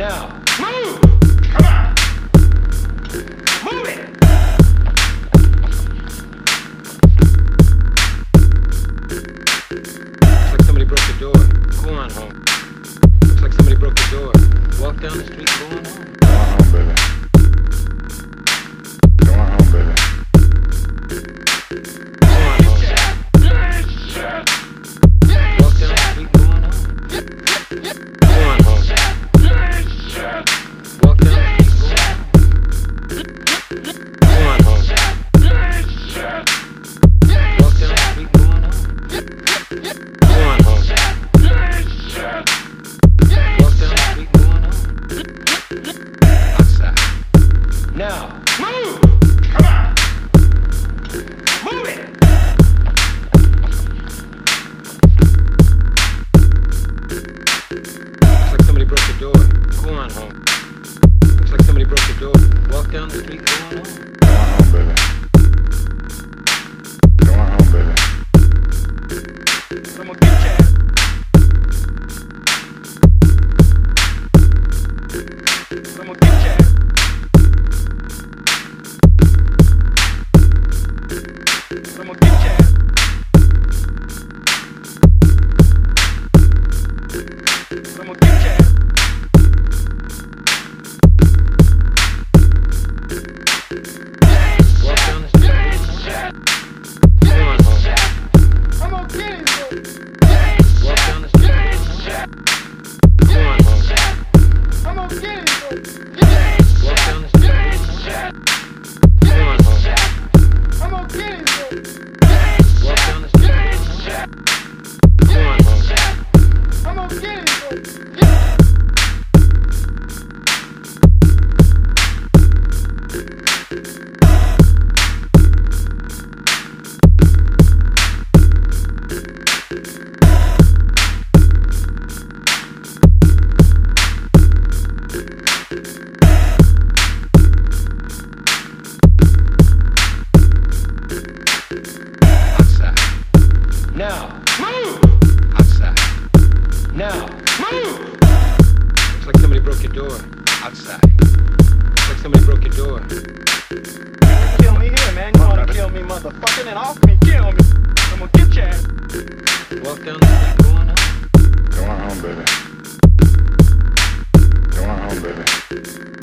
Now, door, on home. Looks like somebody broke the door. Walk down the street, going home. Home. I'ma get ya. Now, move! Outside. Now, move! Looks like somebody broke your door. Outside. Looks like somebody broke your door. Kill me here, man. You wanna kill me, motherfucker? and off me, kill me. I'm gonna get you. ass. Walk down the street, go on home. Go home, baby. Going home, baby.